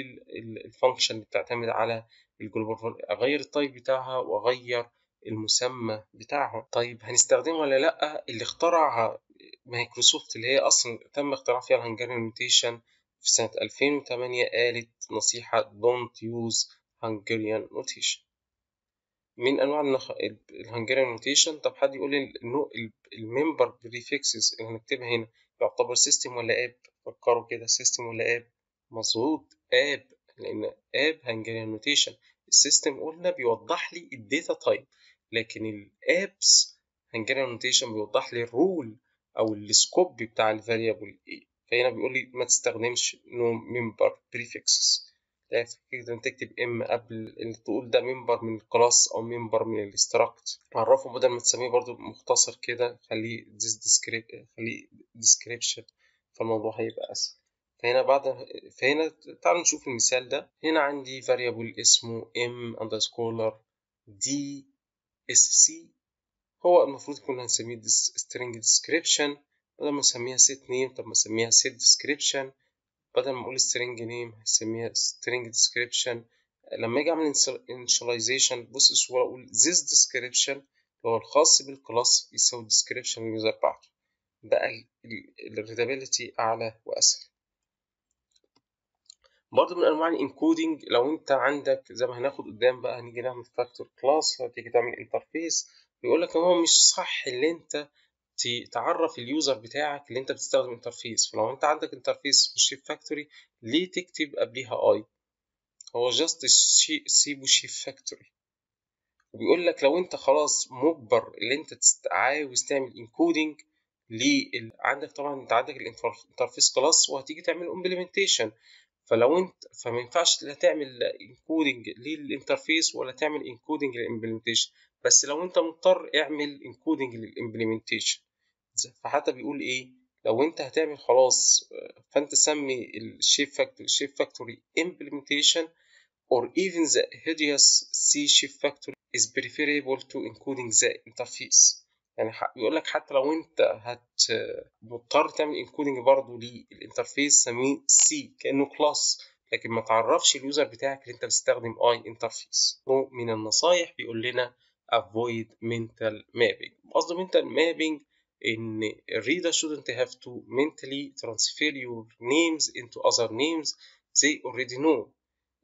ال function اللي بتعتمد على ال global اغير ال type بتاعها واغير المسمى بتاعها طيب هنستخدمها ولا لأ؟ اللي اخترعها مايكروسوفت اللي هي أصلا تم اختراع فيها ال Hungarian notation في سنة 2008 قالت نصيحة don't use Hungarian notation من أنواع ال Hungarian notation طب حد يقول لي ال member prefixes اللي هنكتبها هنا يعتبر system ولا app فكروا كده system ولا app مظبوط. app لأن app Hungarian notation ال system قلنا بيوضح لي ال data type لكن ال apps Hungarian notation بيوضح لي ال role أو ال scope بتاع ال variable إيه فهنا بيقول لي ما تستخدمش no member prefixes انك تكتب m قبل ان تقول ده member من ال class أو member من ال struct عرفه بدل ما تسميه برضو مختصر كده خليه خليه description فالموضوع هيبقى أسهل. فهنا بعد فهنا تعالوا نشوف المثال ده. هنا عندي variable اسمه m underscore dsc هو المفروض يكون هنسميه string description. بدل ما نسميها set name طب ما نسميها set description. بدل ما أقول string name هسميها string description. لما أجي أعمل initialization بص الصورة أقول this description هو الخاص بال class يساوي description ال user بتاعته. بقى ال readability أعلى وأسهل. برضه من أنواع ال encoding لو أنت عندك زي ما هناخد قدام بقى هنيجي نعمل factory class هتيجي تعمل interface بيقول لك هو مش صح اللي أنت تعرف ال user بتاعك اللي أنت بتستخدم interface فلو أنت عندك interface مش factory ليه تكتب قبليها I هو just سيبه shape factory وبيقول لك لو أنت خلاص مجبر اللي أنت عاوز تعمل encoding ليه عندك طبعا أنت عندك ال interface class وهتيجي تعمل implementation فلو انت فما ينفعش لا تعمل encoding لل interface ولا تعمل encoding لل implementation بس لو انت مضطر اعمل encoding لل implementation فحتى بيقول إيه؟ لو انت هتعمل خلاص فانت سمي ال shape factory shape factory implementation or even the hideous C shape factory is preferable to encoding the interface. يعني بيقول لك حتى لو انت هت مضطر تعمل encoding برضه لل interface سميه C كأنه class لكن ما تعرفش ال user بتاعك اللي انت بتستخدم I interface من النصايح بيقول لنا avoid mental mapping. قصده mental mapping إن reader shouldn't have to mentally translate your names into other names they already know.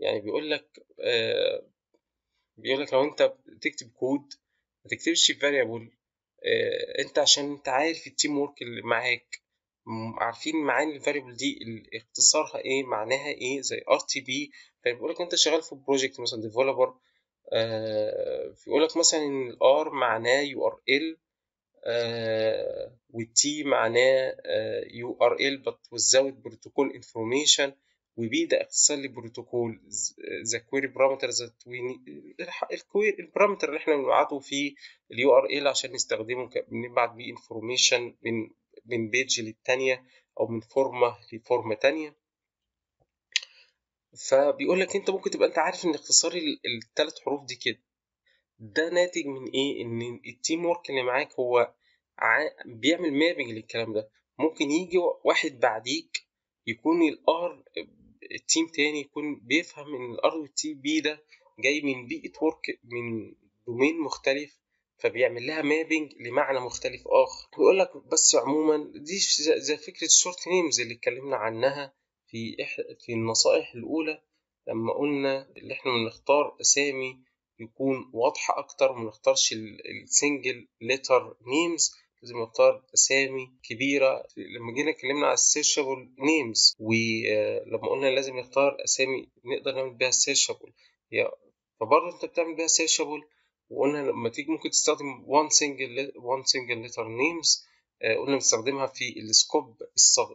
يعني بيقول لك آه بيقول لك لو انت بتكتب كود ما تكتبش variable انت عشان انت عارف ال teamwork اللي معاك عارفين معاني ال variable دي اختصارها إيه معناها إيه زي r t p فبيقول لك انت شغال في project مثلا developer آه بيقول لك مثلا إن ال r معناه URL وال t معناه URL without protocol information. و P ده اختصار ل protocol the query parameters ال parameter اللي إحنا بنبعته في ال URL عشان نستخدمه بنبعت بيه information من من page للتانية أو من form ة ل form ة تانية. فبيقول لك أنت ممكن تبقى أنت عارف إن اختصار الثلاث حروف دي كده. ده ناتج من إيه؟ إن ال teamwork اللي معاك هو بيعمل mapping للكلام ده. ممكن يجي واحد بعديك يكون ال R ال team تاني يكون بيفهم إن ال R وال TP ده جاي من بيئة work من domain مختلف فبيعمل لها mapping لمعنى مختلف آخر. ويقول لك بس عموما دي زي فكرة ال short names اللي اتكلمنا عنها في في النصائح الأولى لما قلنا اللي إحنا بنختار أسامي يكون واضحة أكتر وما نختارش ال single letter names لازم نختار أسامي كبيرة. لما جينا اتكلمنا على ال searchable names ولما قلنا لازم نختار أسامي نقدر نعمل بيها searchable فبرضه أنت بتعمل بيها searchable وقلنا لما تيجي ممكن تستخدم one single one single letter names قلنا بنستخدمها في ال scope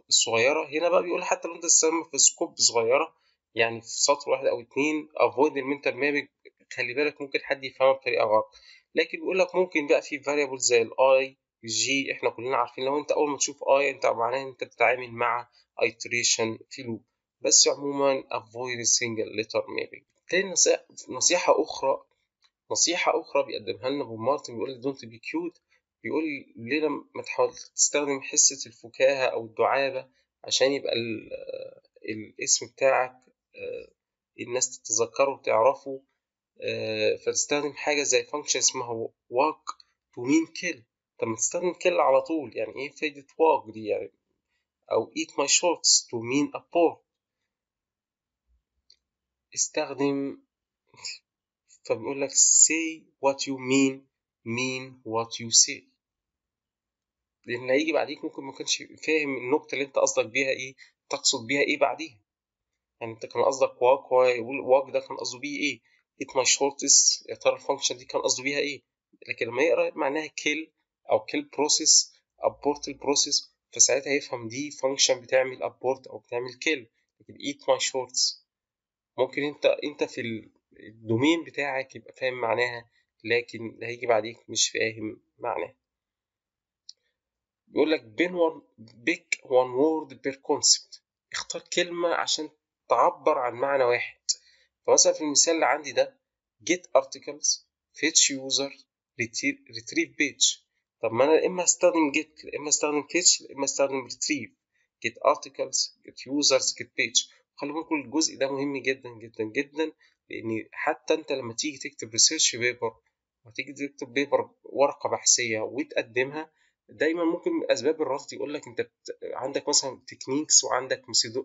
الصغيرة. هنا بقى بيقول حتى لو أنت تستخدمها في scope صغيرة يعني في سطر واحد أو اتنين avoid ال mental mapping خلي بالك ممكن حد يفهمها بطريقة غلط. لكن بيقول لك ممكن بقى في variables زي ال i j إحنا كلنا عارفين لو أنت أول ما تشوف i أنت معناه إن أنت بتتعامل مع iteration في loop بس عموما avoid single letter mapping تاني نصيحة, أخرى نصيحة أخرى بيقدمها لنا بوب مارتن بيقول don't be cute بيقول ليه ما تحاول تستخدم حس الفكاهة أو الدعابة عشان يبقى الاسم بتاعك الناس تتذكره وتعرفه فتستخدم حاجة زي فانكشن اسمها walk to mean kill. طب ما تستخدم kill على طول يعني إيه فايدة walk دي يعني؟ أو eat my shorts to mean a pork استخدم فبيقول لك say what you mean mean what you say. لأن هيجي بعديك ممكن ما كانش فاهم النقطة اللي أنت قصدك بيها إيه تقصد بيها إيه بعديها. يعني أنت كان قصدك يقول whack ده كان قصده بيه إيه؟ eat my shorts يا ترى ال function دي كان قصده بيها إيه؟ لكن لما يقرأ معناها kill أو kill process abort ال process فساعتها هيفهم دي function بتعمل abort أو بتعمل kill. لكن eat my shorts. ممكن أنت أنت في ال domain بتاعك يبقى فاهم معناها لكن اللي هيجي بعديك مش فاهم معناها. بيقول لك بين one pick one word per concept. اختار كلمة عشان تعبر عن معنى واحد. فمثلا في المثال اللي عندي ده get articles fetch user retrieve page. طب ما أنا إما أستخدم get إما أستخدم fetch إما أستخدم retrieve. Get articles get users get page. خلي بالكم الجزء ده مهم جدا جدا جدا لأن حتى أنت لما تيجي تكتب research paper وتيجي تكتب paper ورقة بحثية وتقدمها دايما ممكن أسباب الرفض يقول لك أنت بت... عندك مثلا techniques وعندك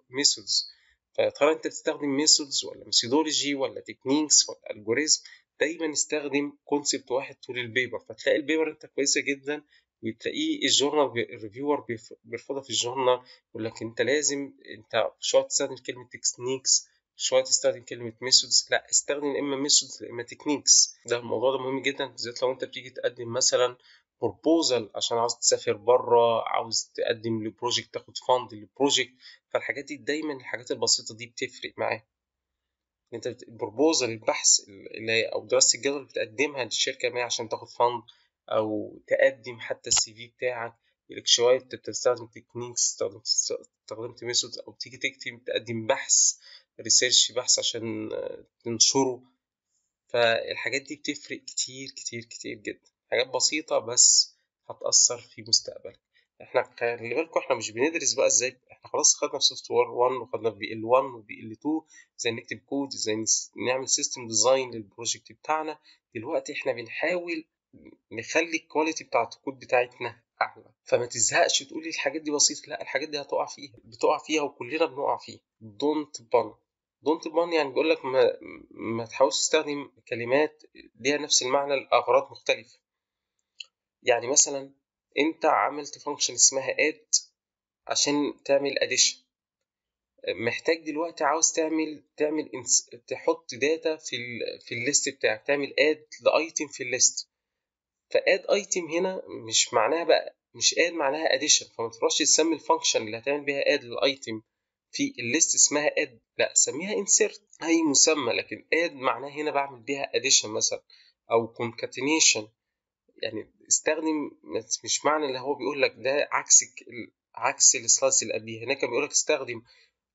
methods فيا ترى أنت بتستخدم methods ولا methodology ولا techniques ولا algorithm دايما استخدم concept واحد طول ال paper فتلاقي ال paper انت كويسة جدا وتلاقيه ال journal ال reviewer بيرفضها في ال journal يقول لك انت لازم انت شوية تستخدم كلمة techniques شوية تستخدم كلمة methods لا استخدم إما methods إما techniques ده الموضوع ده مهم جدا بالذات لو انت بتيجي تقدم مثلا proposal عشان عاوز تسافر بره عاوز تقدم ل project تاخد fund ل project. فالحاجات دي دايما الحاجات البسيطة دي بتفرق معاك. أنت ال proposal البحث اللي أو دراسة الجدوى بتقدمها للشركة ما عشان تاخد fund أو تقدم حتى ال CV بتاعك. يقولك شوية أنت بتستخدم techniques استخدمت methods أو تيجي تكتب تقدم بحث research بحث عشان تنشره. فالحاجات دي بتفرق كتير كتير كتير جدا. حاجات بسيطة بس هتأثر في مستقبلك. إحنا خلي بالكم إحنا مش بندرس بقى إزاي إحنا خلاص خدنا في software 1 وخدنا في PL 1 و PL 2 إزاي نكتب كود إزاي نعمل system design لل project بتاعنا. دلوقتي إحنا بنحاول نخلي ال quality بتاعت الكود بتاعتنا أعلى. فما تزهقش تقول لي الحاجات دي بسيطة لا الحاجات دي هتقع فيها بتقع فيها وكلنا بنقع فيها. don't pun don't pun يعني بيقول لك ما, ما تحاولش تستخدم كلمات ليها نفس المعنى لأغراض مختلفة. يعني مثلا انت عملت function اسمها add عشان تعمل addition محتاج دلوقتي عاوز تعمل تعمل تحط data في ال في ال list بتاعك تعمل add ل item في ال list. ف add item هنا مش معناها بقى مش add معناها addition فما تروحش تسمي ال function اللي هتعمل بيها add لل item في ال list اسمها add لا سميها insert اي مسمى لكن add معناها هنا بعمل بيها addition مثلا أو concatenation يعني استخدم مش معنى اللي هو بيقول لك ده عكس عكس ال slides اللي قبليها. هناك بيقول لك استخدم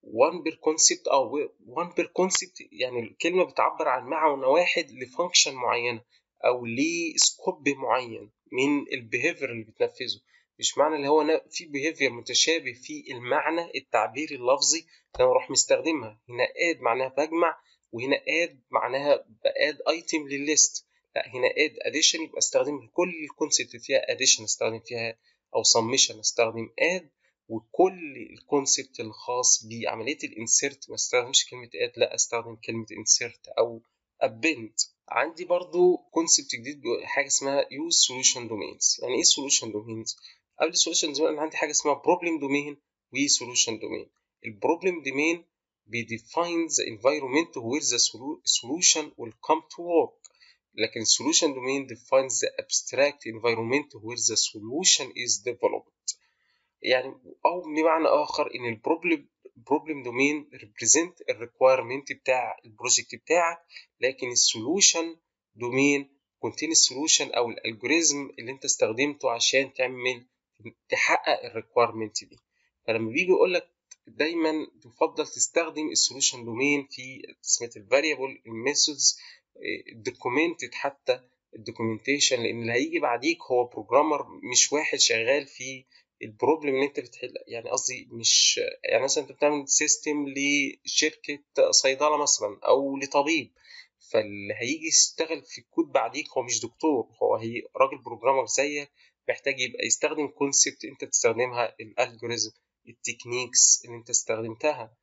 word per concept أو word per concept يعني الكلمة بتعبر عن معنى واحد ل function معينة أو ل scope معين من ال behavior اللي بتنفذه. مش معنى اللي هو في behavior متشابه في المعنى التعبيري اللفظي أنا أروح مستخدمها. هنا add معناها بجمع وهنا اد معناها باد ايتم للليست لا هنا add addition يبقى استخدم كل ال concept فيها addition استخدم فيها أو سميشن استخدم add وكل ال concept الخاص بعملية ال insert ما استخدمش كلمة add لا استخدم كلمة insert أو append عندي برضو concept جديد حاجة اسمها use solution domains يعني إيه solution domains قبل solution domain عندي حاجة اسمها problem domain و solution domain ال problem domain بي define the environment where the solution will come to work. لكن solution domain defines the abstract environment where the solution is developed. يعني أو بمعنى آخر إن ال problem problem domain represent ال requirement بتاع ال project بتاعك لكن ال solution domain contain ال solution أو ال algorithm اللي أنت استخدمته عشان تعمل تحقق ال requirement دي. فلما بيجي يقول لك دايما تفضل تستخدم ال solution domain في تسميه الفاريبل الميثودز الدوكيومنتد حتى الدوكيومنتيشن لأن اللي هيجي بعديك هو programmer مش واحد شغال في ال problem اللي أنت بتحل يعني قصدي مش يعني مثلا أنت بتعمل system لشركة صيدلة مثلا أو لطبيب فاللي هيجي يشتغل في الكود بعديك هو مش دكتور هو هي راجل programmer زيك محتاج يبقى يستخدم concept أنت بتستخدمها ال algorithm ال techniques اللي أنت استخدمتها.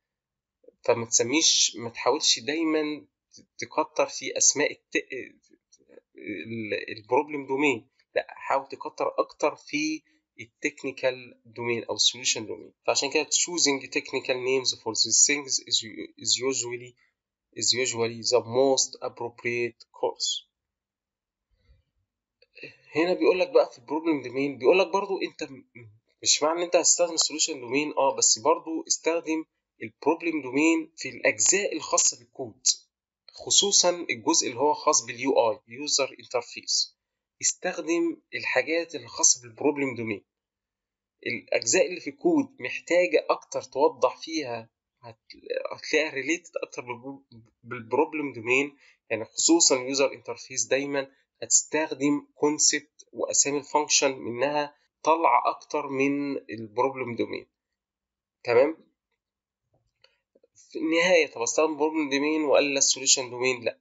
فما تسميش ما تحاولش دايما تكتر في أسماء الت... ال problem domain لا حاول تكتر أكتر في ال technical domain أو ال solution domain فعشان كده choosing technical names for these things is, usually is usually the most appropriate course. هنا بيقول لك بقى في ال problem domain بيقول لك برضو أنت مش معنى إن أنت هتستخدم ال solution domain آه بس برضو استخدم ال problem domain في الأجزاء الخاصة بالكود خصوصا الجزء اللي هو خاص ب ال UI user interface استخدم الحاجات اللي خاصة ب ال problem domain الأجزاء اللي في الكود محتاجة أكتر توضح فيها هتلاقيها related أكتر ب ال problem domain يعني خصوصا ال user interface دايما هتستخدم concept واسامي ال function منها طالعه أكتر من ال problem domain تمام؟ في النهاية طب استخدم problem domain ولا ال solution domain لا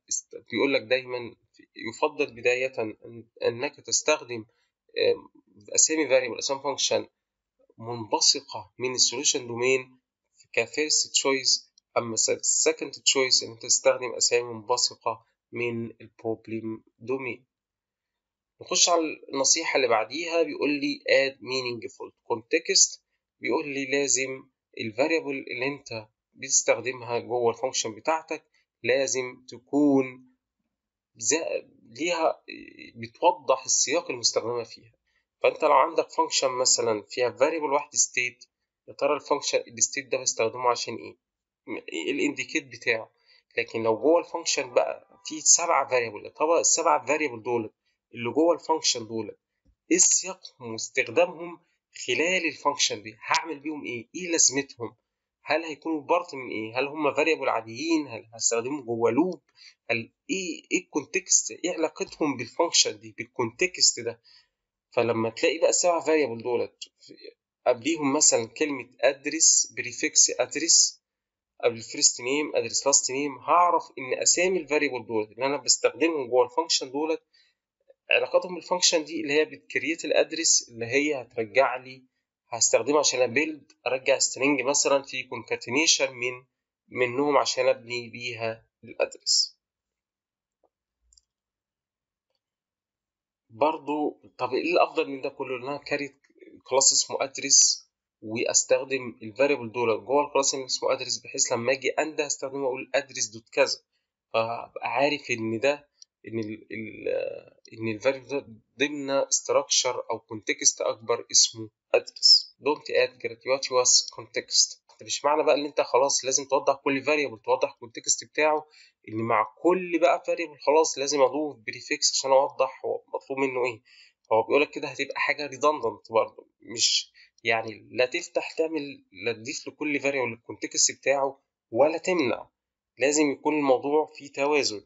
بيقول لك دايما يفضل بداية أنك تستخدم أسامي variable أسامي function منبثقة من ال solution domain ك first choice أما ال second choice إن تستخدم أسامي منبثقة من ال problem domain نخش على النصيحة اللي بعديها بيقول لي add meaningful context بيقول لي لازم ال variable اللي أنت بتستخدمها جوه ال function بتاعتك لازم تكون ليها بتوضح السياق المستخدمه فيها. فأنت لو عندك function مثلا فيها variable واحد state يا ترى ال function ال state ده بستخدمه عشان إيه؟ ال indicate بتاعه؟ لكن لو جوه ال function بقى في سبعة variable طبعا السبعة variable دول اللي جوه ال function دول إيه سياقهم واستخدامهم خلال ال function دي؟ هعمل بيهم إيه؟ إيه لازمتهم؟ هل هيكونوا part من إيه؟ هل هم variable عاديين؟ هل هستخدمهم جوه loop هل إيه إيه ال context إيه علاقتهم ب ال function دي ب ال context ده؟ فلما تلاقي بقى السبعة variable دولت قبليهم مثلا كلمة address prefix address قبل ال first name address last name هعرف إن أسامي ال variable دولت اللي أنا بستخدمهم جوه ال function دولت علاقتهم ب ال function دي اللي هي بت create ال address اللي هي هترجع لي هستخدمه عشان أ build أرجع string مثلا في concatenation من منهم عشان أبني بيها ال address. برضو طب إيه الأفضل من ده كله؟ إن أنا create class اسمه address وأستخدم ال variable دول. جوه ال class اسمه address بحيث لما أجي انده استخدمه أقول address dot كذا. فأبقى عارف إن ده إن ال ال إن ال variable ده ضمن structure أو context أكبر اسمه address don't add gratuitous context. مش معنى بقى إن أنت خلاص لازم توضح كل variable توضح ال context بتاعه إن مع كل بقى variable خلاص لازم اضيف prefix عشان أوضح هو مطلوب منه إيه. هو بيقول لك كده هتبقى حاجة redundant برضه. مش يعني لا تفتح تعمل لا تضيف لكل variable ال context بتاعه ولا تمنع. لازم يكون الموضوع فيه توازن.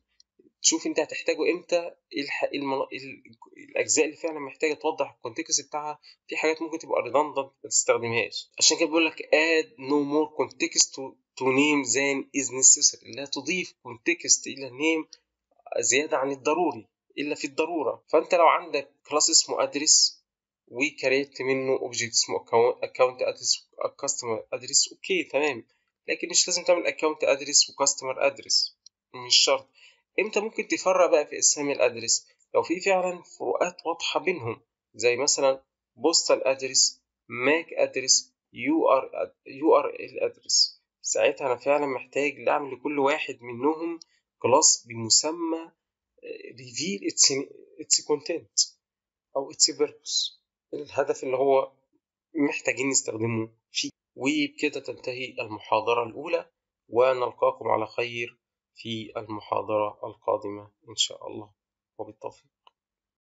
تشوف انت هتحتاجه إمتى. المن... ال... الأجزاء اللي فعلا محتاجة توضح ال context بتاعها. في حاجات ممكن تبقى redundant ما تستخدمهاش. عشان كده بيقول لك no more context to, to name than is necessary. لا تضيف context إلى ال name زيادة عن الضروري إلا في الضرورة. فأنت لو عندك class اسمه address و create منه object اسمه account address customer address okay تمام. لكن مش لازم تعمل account address و customer address مش شرط. إمتى ممكن تفرق بقى في اسامي ال address لو في فعلا فروقات واضحة بينهم زي مثلا postal address MAC address UR URL address ساعتها أنا فعلا محتاج اعمل لكل واحد منهم class بمسمى its its content أو its purpose. الهدف اللي هو محتاجين نستخدمه فيه. وبكده تنتهي المحاضرة الأولى ونلقاكم على خير. في المحاضرة القادمة إن شاء الله. وبالتوفيق.